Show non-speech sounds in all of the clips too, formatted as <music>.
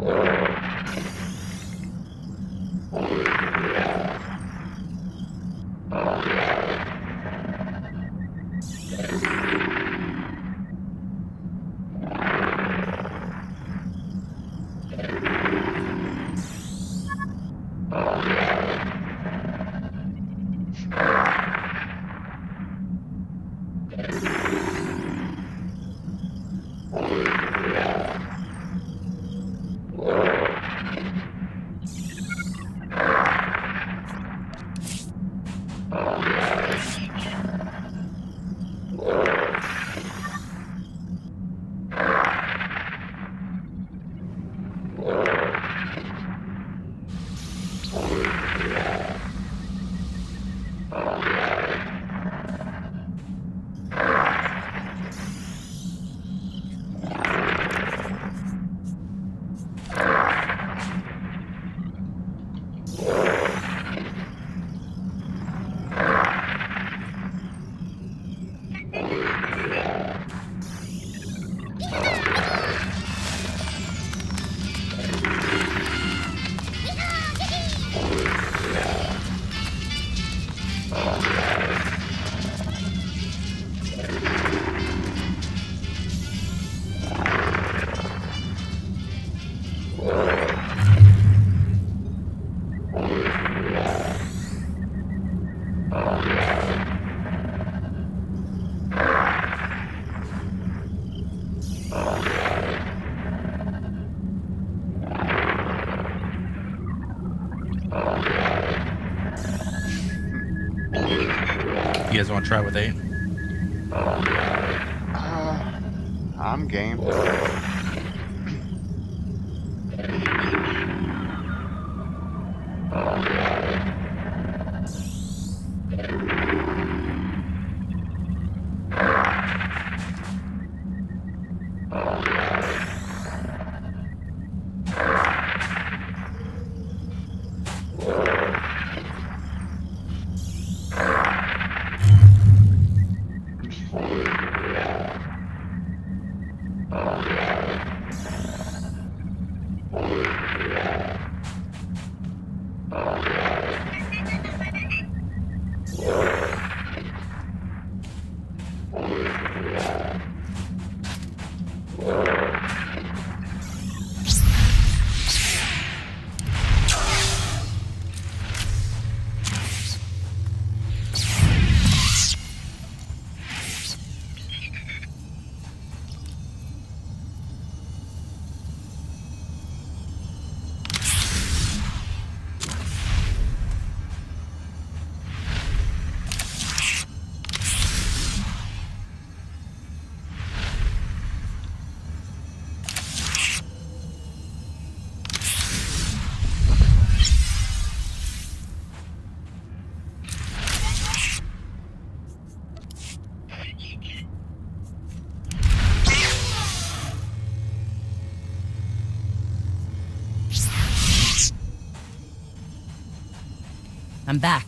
You guys want to try with eight? Back.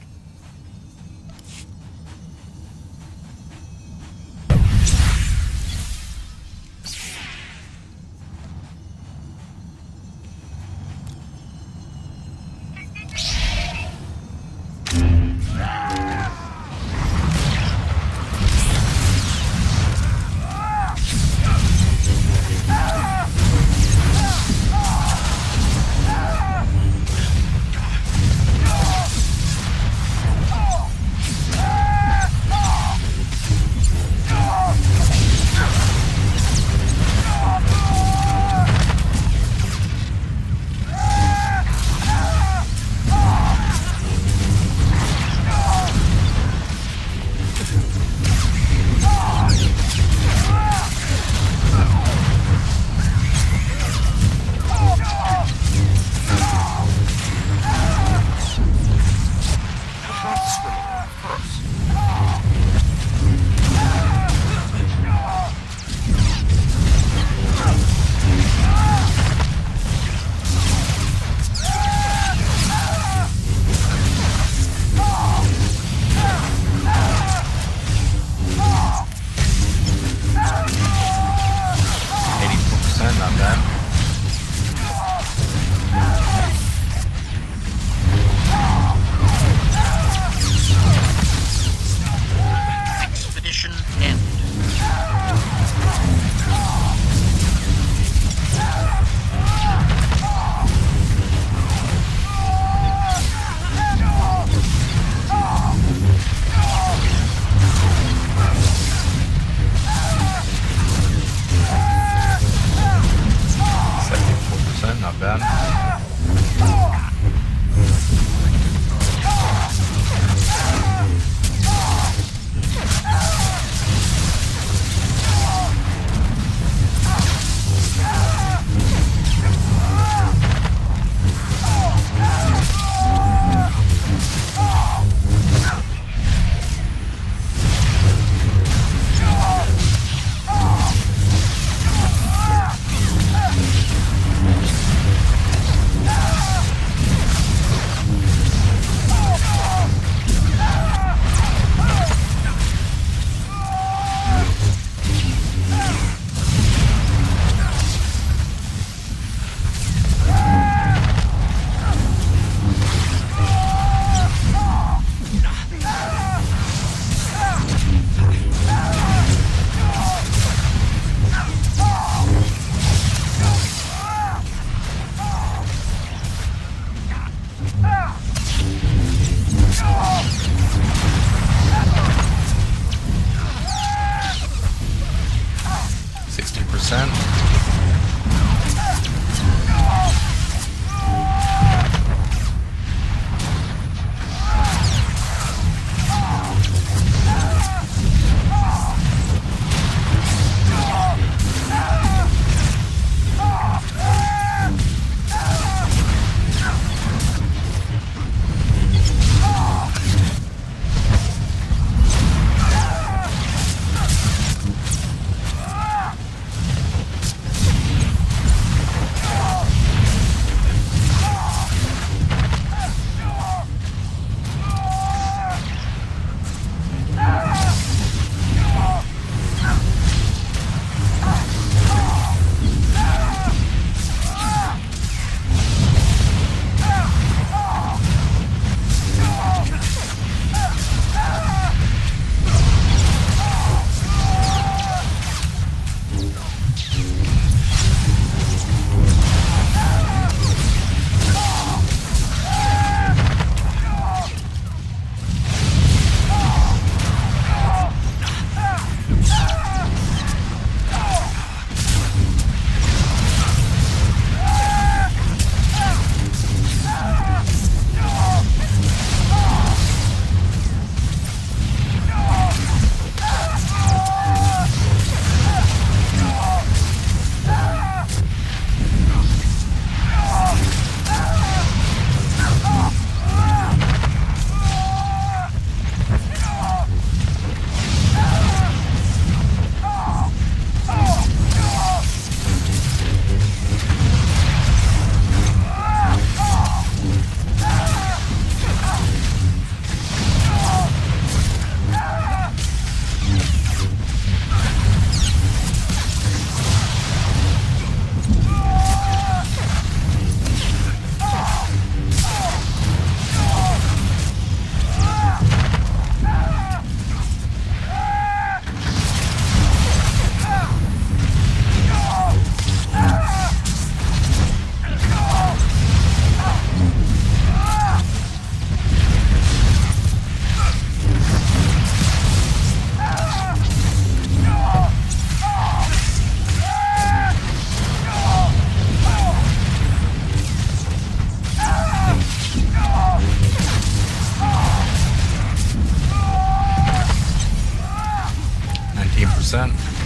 percent.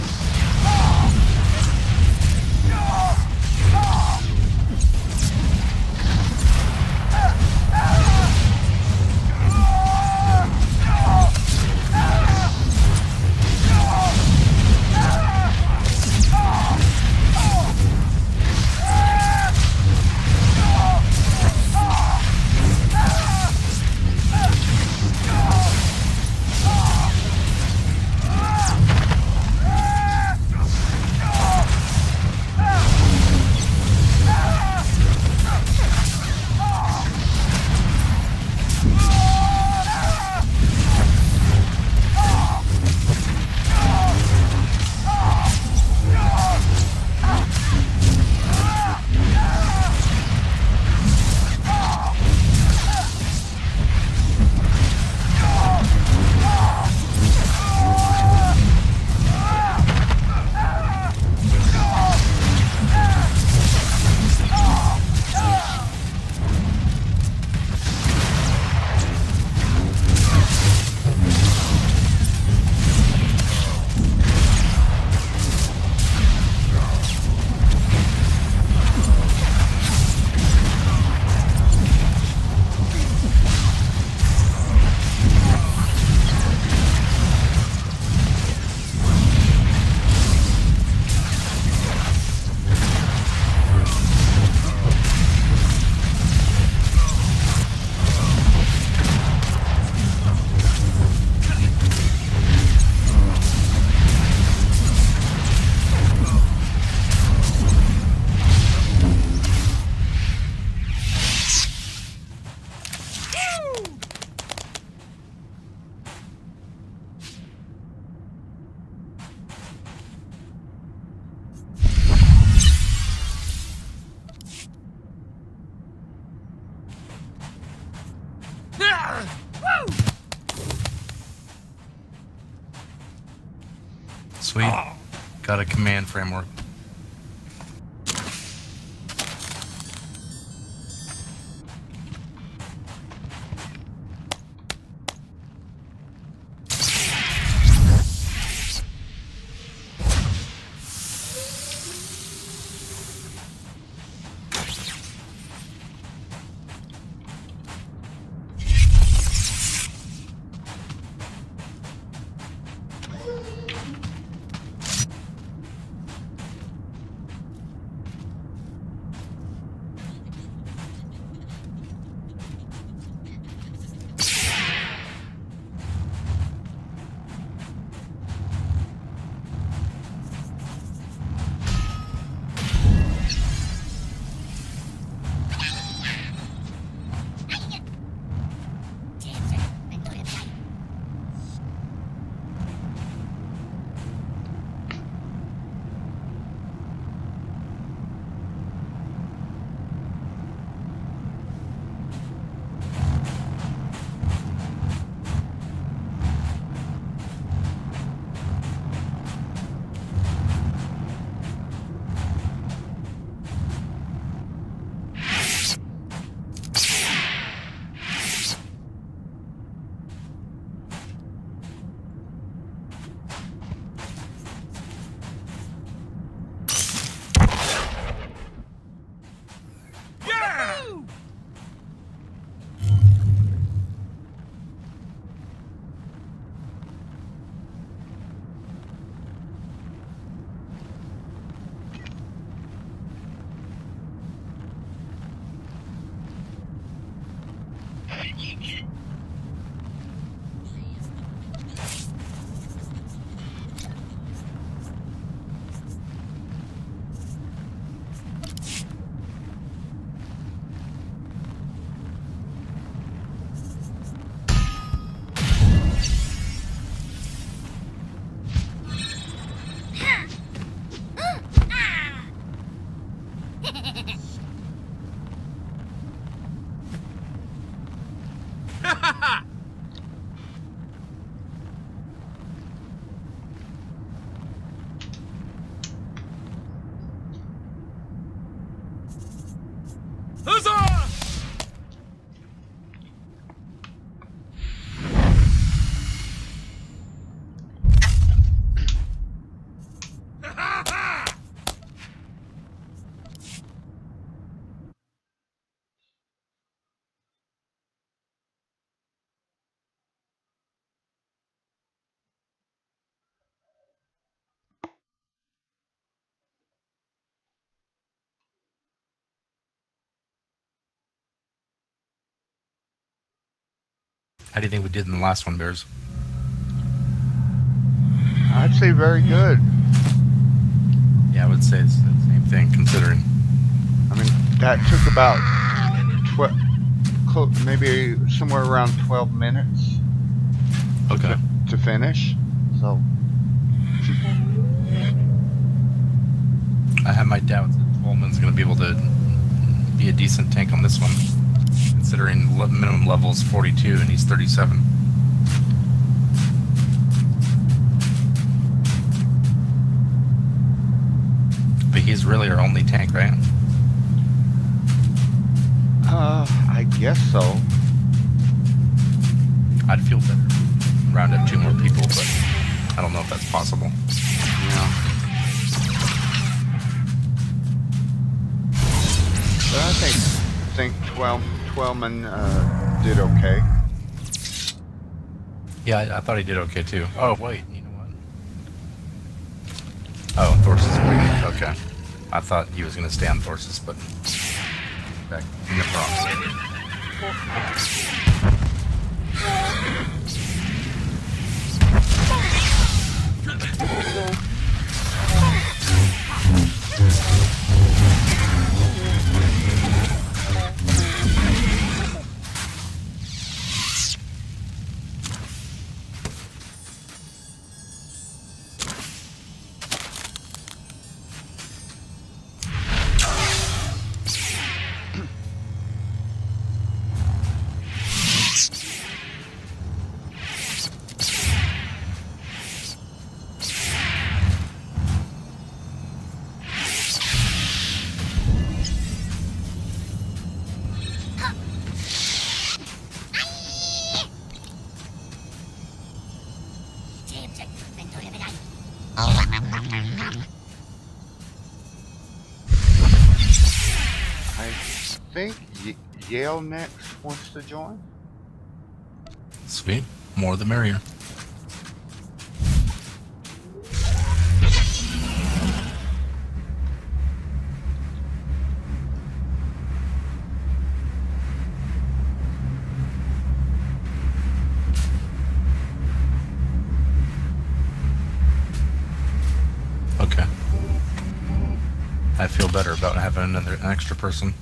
Sweet. Oh. Got a command framework. How do you think we did in the last one, Bears? I'd say very good. Yeah, I would say it's the same thing, considering. I mean, that took about tw- clo- maybe somewhere around 12 minutes Okay. to finish. So, I have my doubts that Twellman's going to be able to be a decent tank on this one, considering minimum level is 42 and he's 37. But he's really our only tank, right? uh, I guess so. I'd feel better round up two more people, but I don't know if that's possible. Yeah. But I think think Twel- Twellman uh, did okay. Yeah, I, I thought he did okay too. Oh wait, you know what? Oh, Thorsus is weak. Okay, I thought he was gonna stay on Thorsus, but back in the wrong. Yalenex wants to join. Sweet. More the merrier. Okay. I feel better about having another an extra person.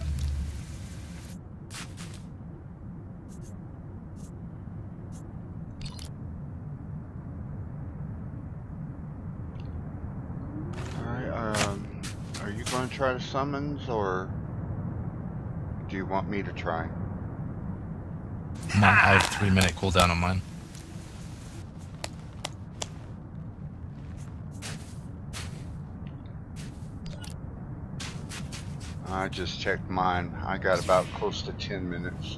Alright, um, are you going to try the summons or do you want me to try? Mine, I have three minute cooldown on mine. I just checked mine. I got about close to 10 minutes.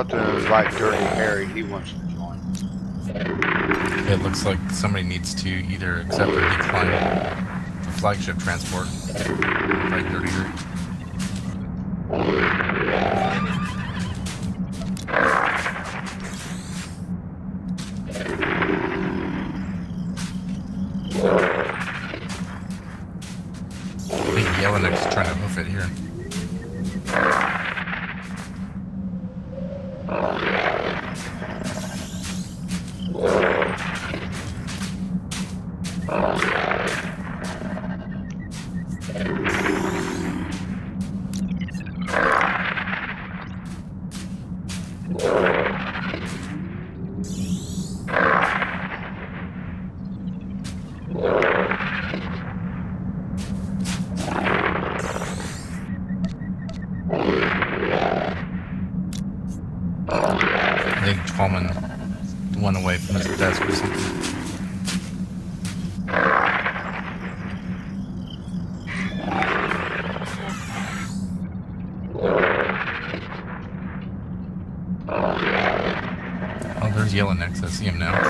About to invite Dirty Harry. He wants to join. It looks like somebody needs to either accept or decline the flagship transport. Right, dirty Harry. Think Twellman went away from his desk or something. Oh, there's Yalenex. I see him now.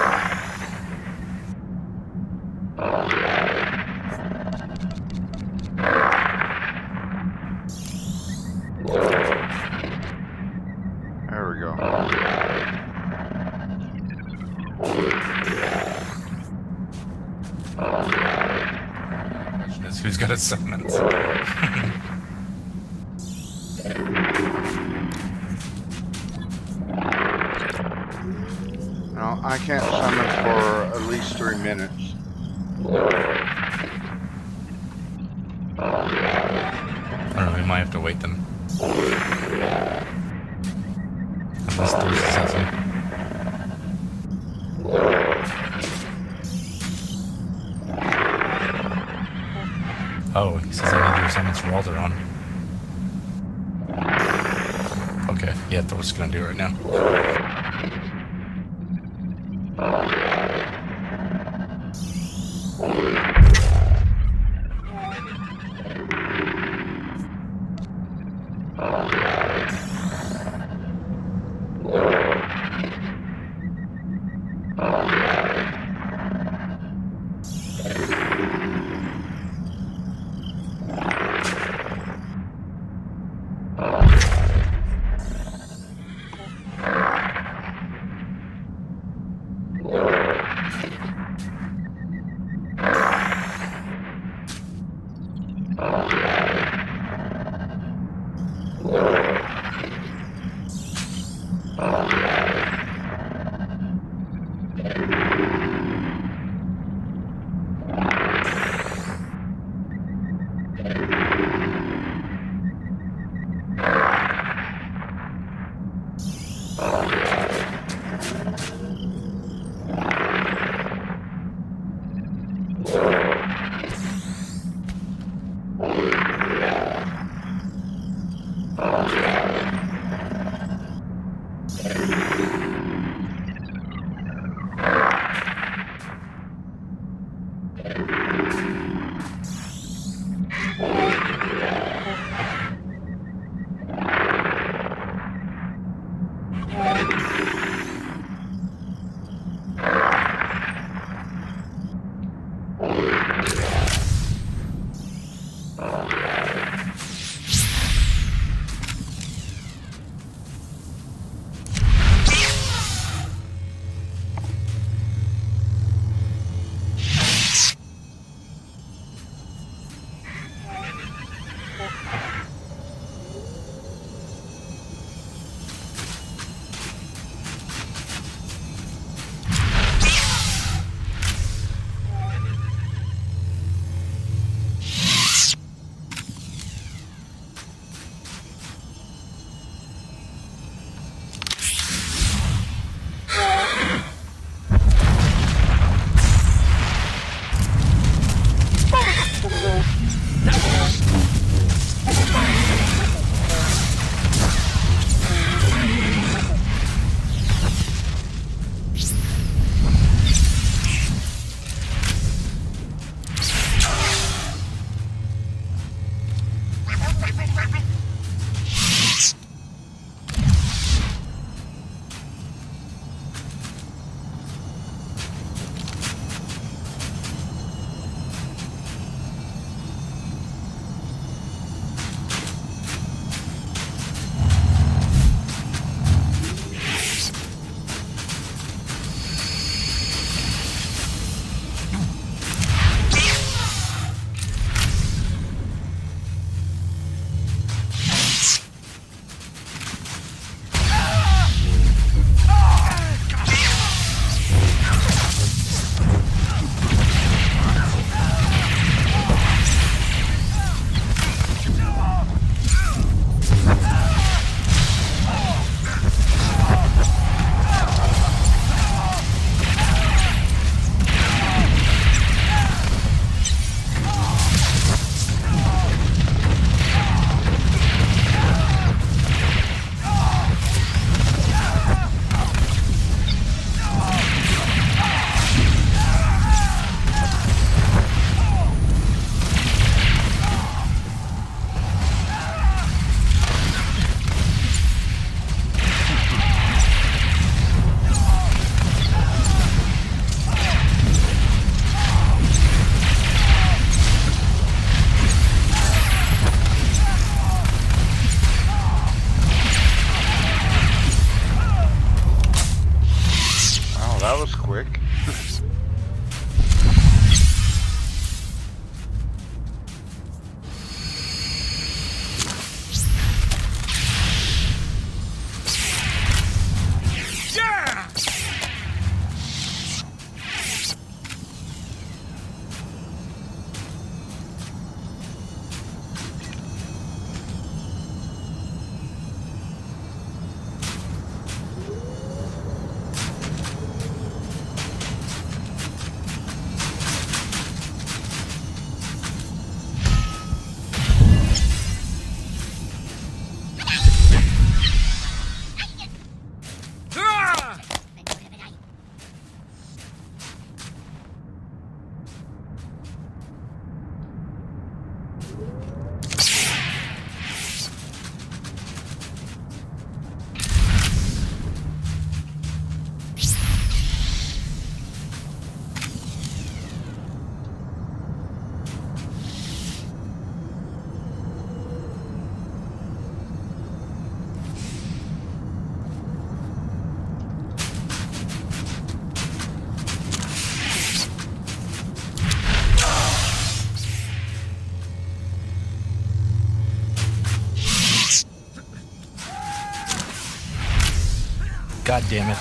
God damn it.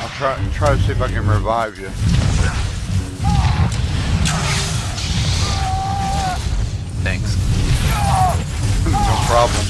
I'll try try to see if I can revive you. Thanks. <laughs> no problem.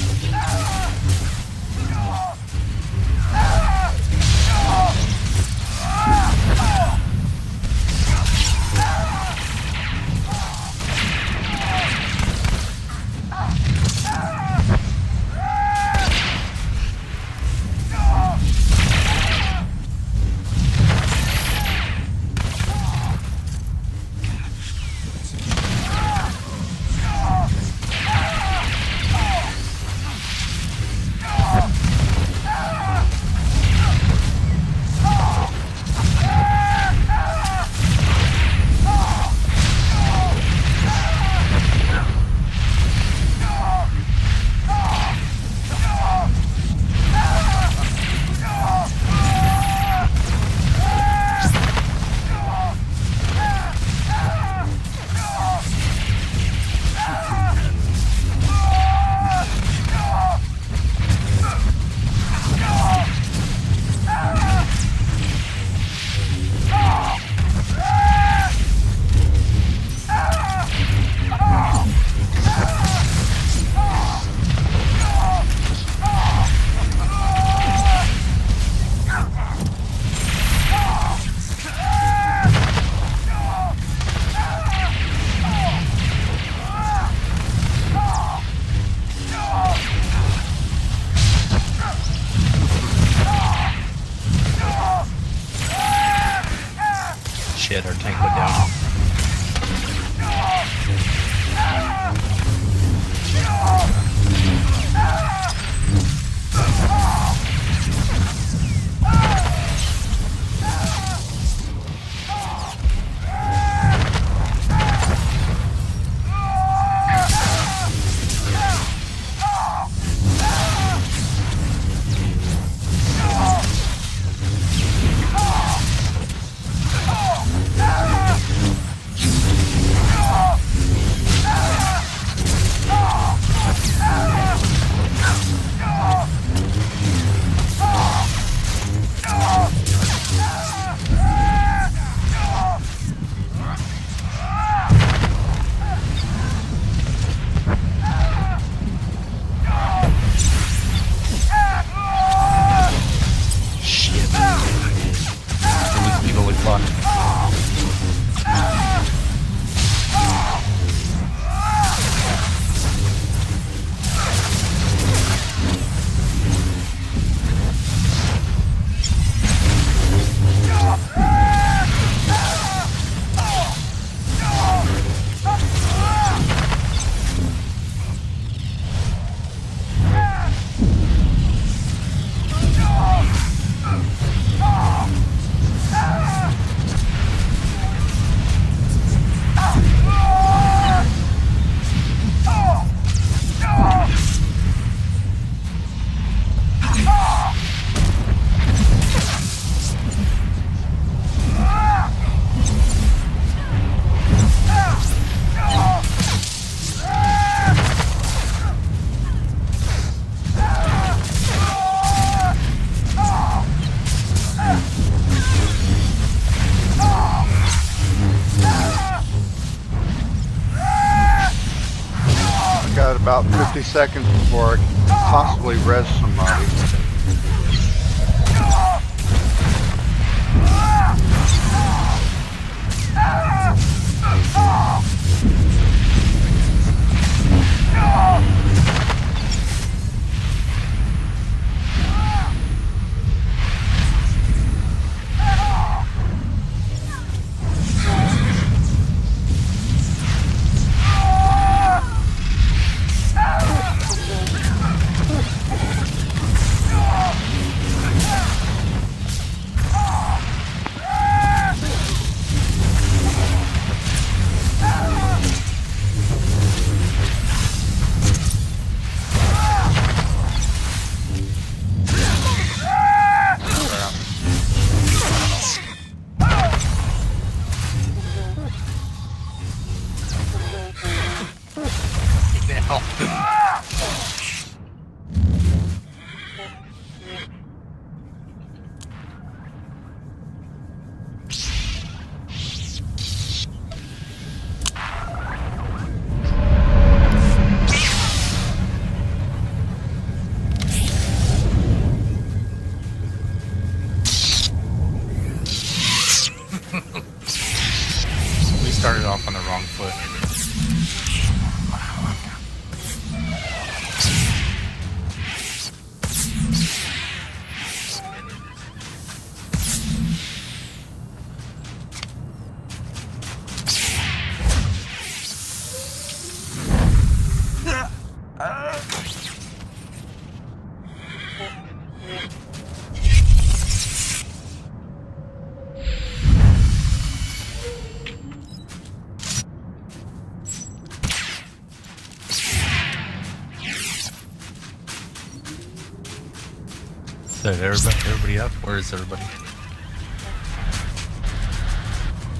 Is everybody, everybody up? Where is everybody?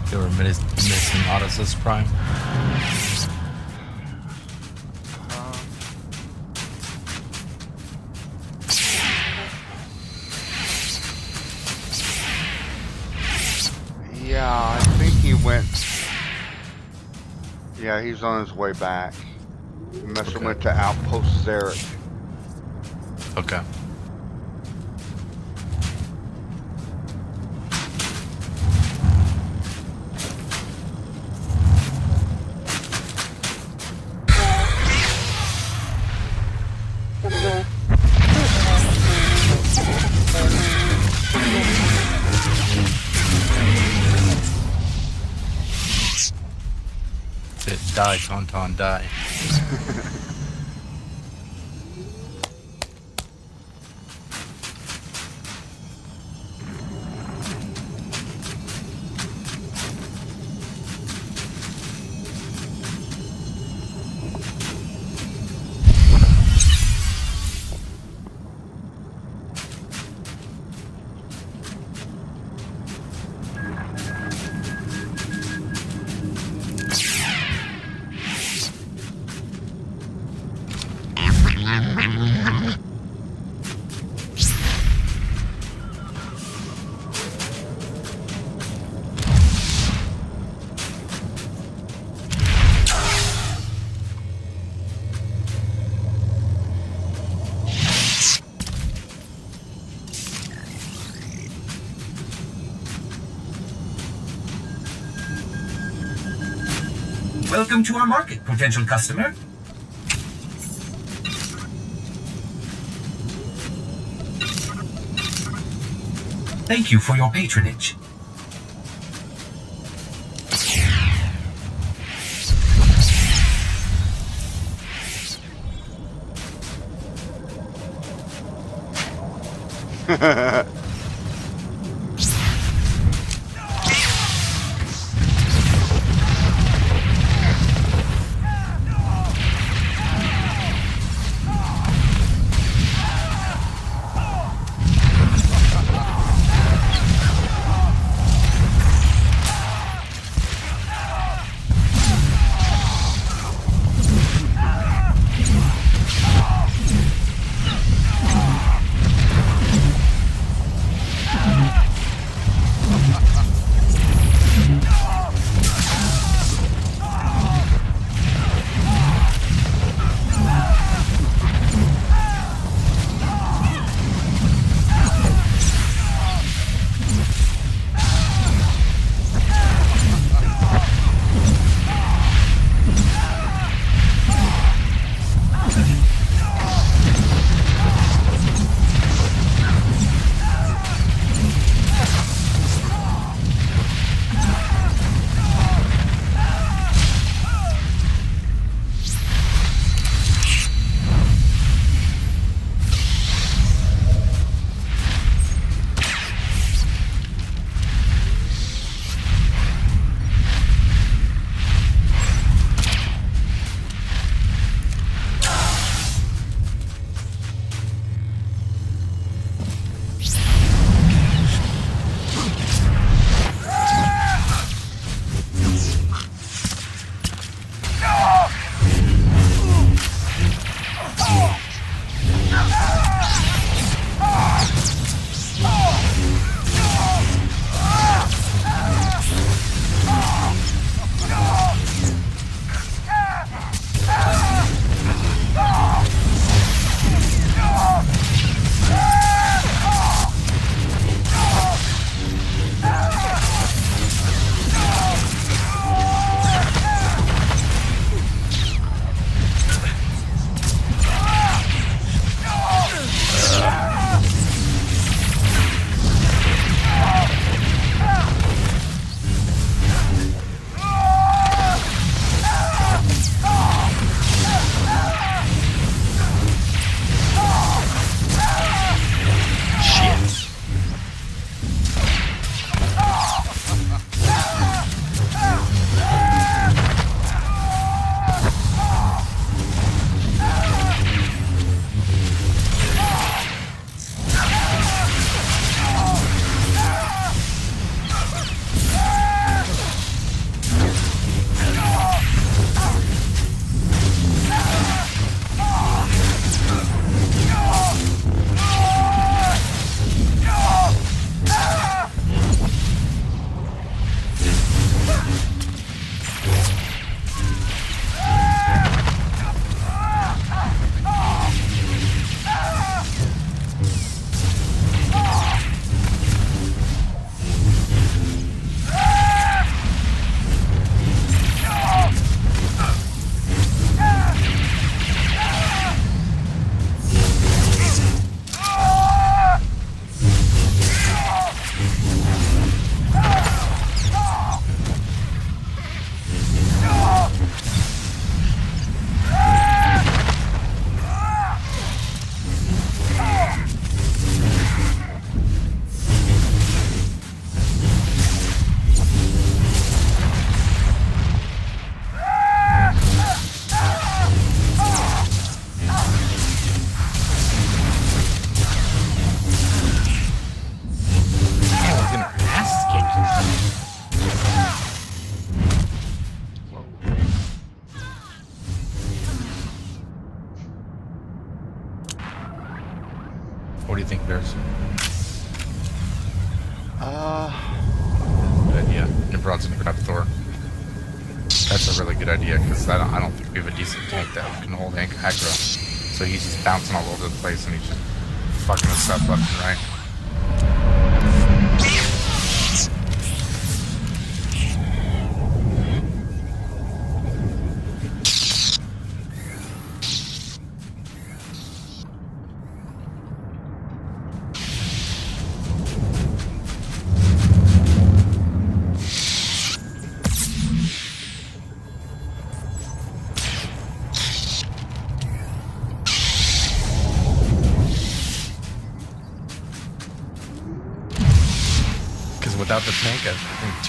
They were miss, missing Odysseus Prime. Yeah, I think he went. Yeah, he's on his way back. He must have went to Outpost Zarek. Okay. Tauntaun, die. <laughs> Welcome to our market, potential customer. Thank you for your patronage.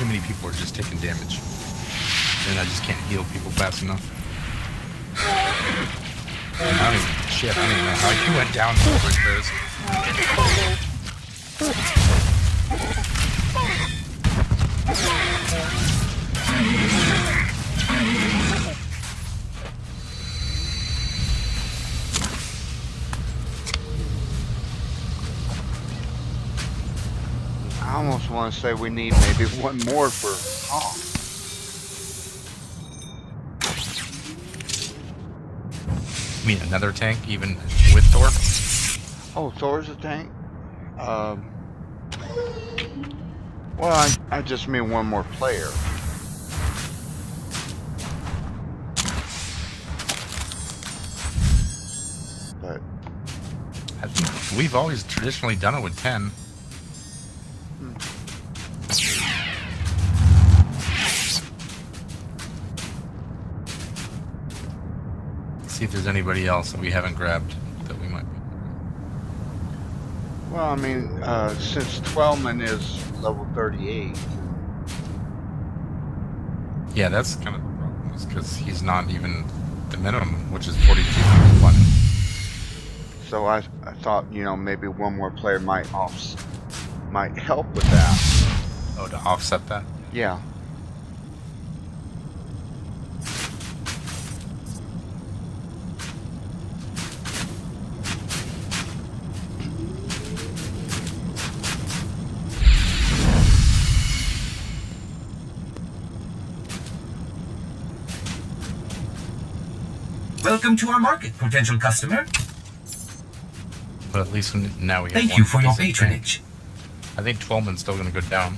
Too many people are just taking damage. And I just can't heal people fast enough. And I don't even, shit, I don't even know how you went down so quick. Want to say we need maybe one more for Hoth. I mean, another tank, even with Thor? Oh, Thor's a tank? Um. Well, I, I just mean one more player. But, we've always traditionally done it with 10. See if there's anybody else that we haven't grabbed that we might. well, I mean, uh, since Twellman is level 38, Yeah, that's kind of the problem, is because he's not even the minimum, which is 42 so I, I thought, you know, maybe one more player might off, might help with that. Oh, to offset that? Yeah. Welcome to our market, potential customer. But at least now we have Thank you for your decent tank. patronage. I think Twellman's still going to go down.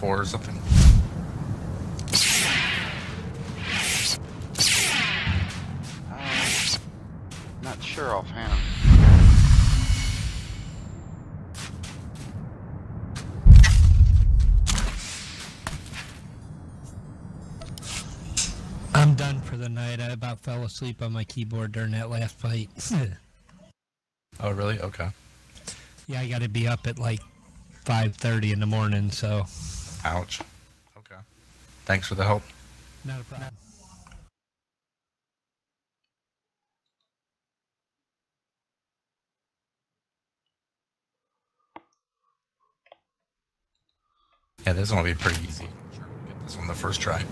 This one? Like 34 or something? Uh, not sure offhand. I'm done for the night. I about fell asleep on my keyboard during that last fight. <laughs> Oh, really? Okay. yeah, I got to be up at like 5:30 in the morning, so Ouch. Okay. Thanks for the help. Not a problem. Yeah, this one will be pretty easy. Sure, get this one the first try.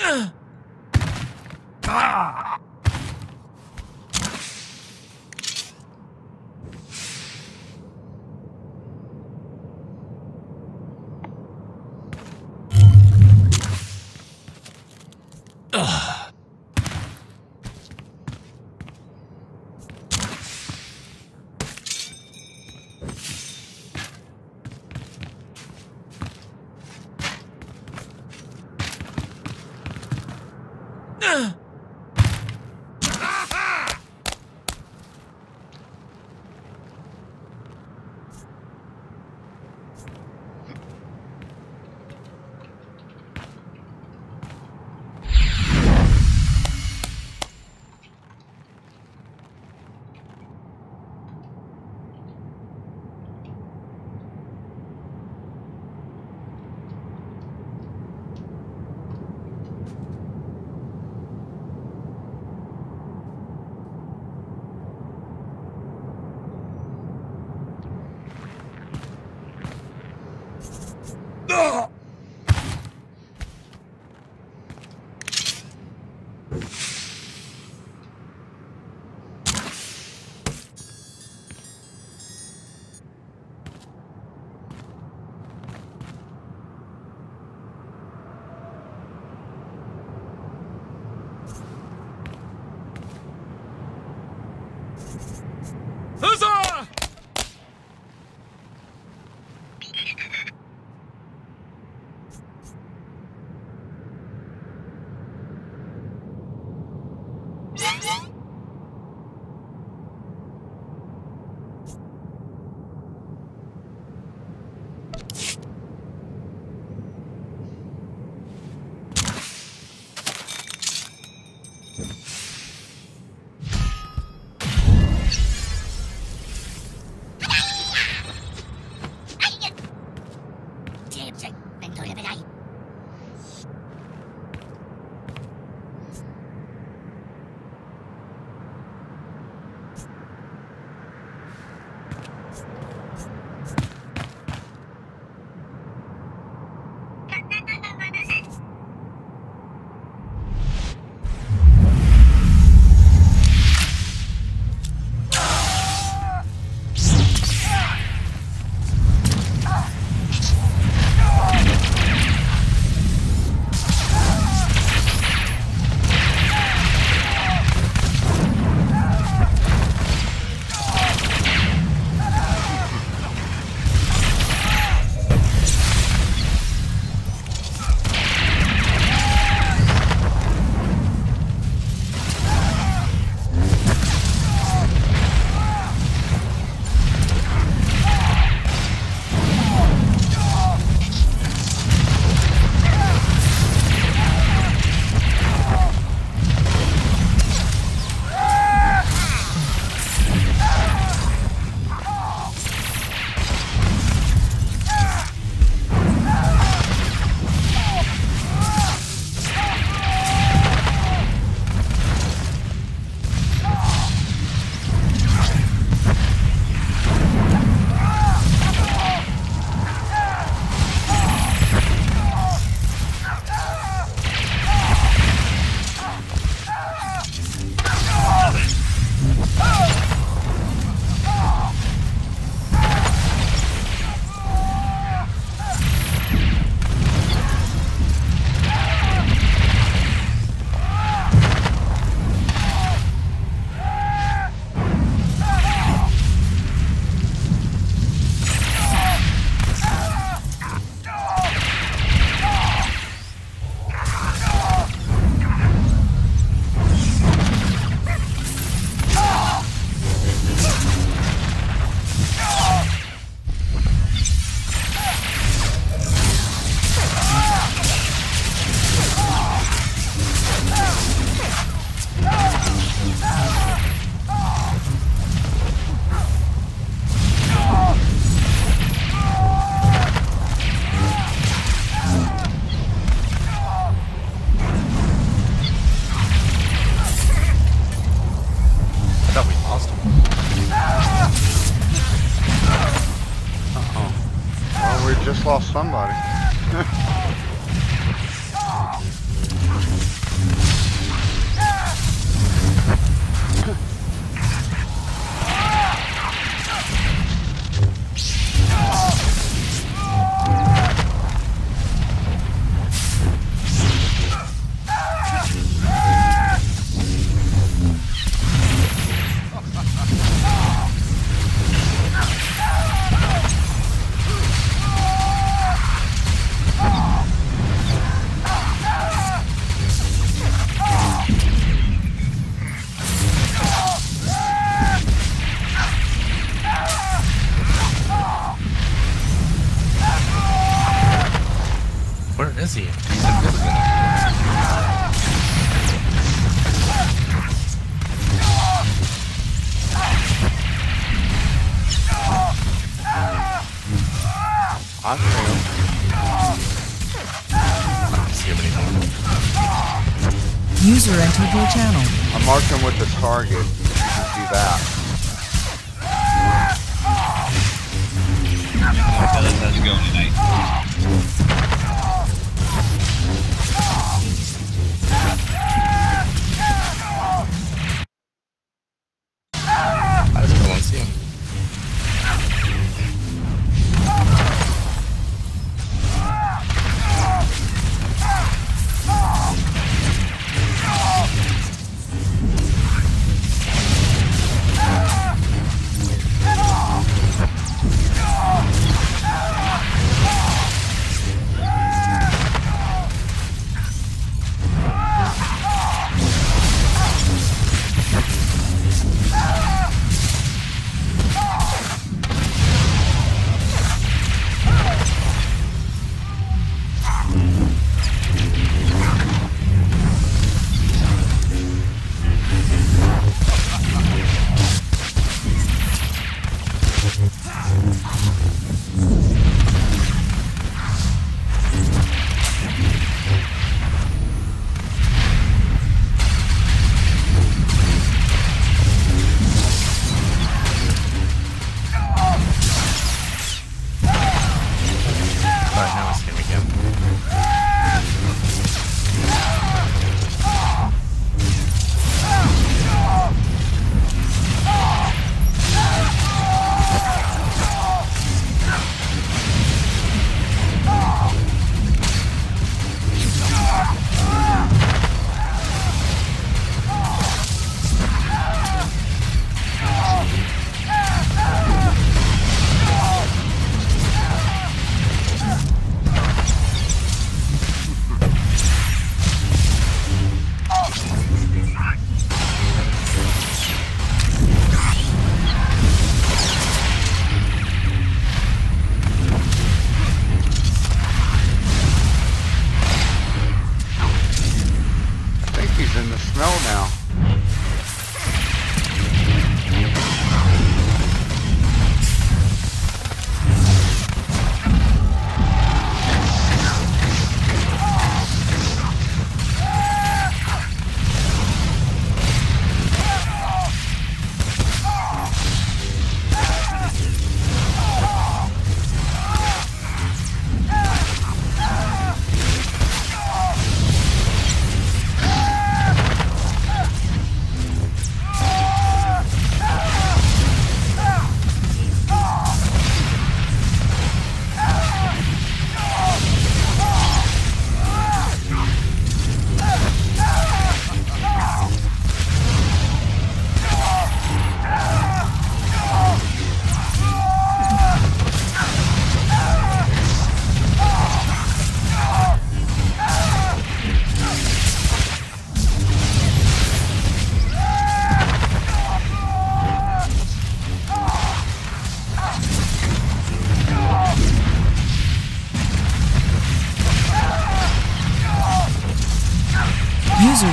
ah!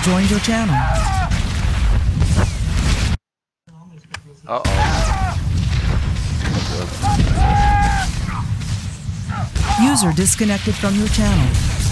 joined your channel. Uh oh. User disconnected from your channel.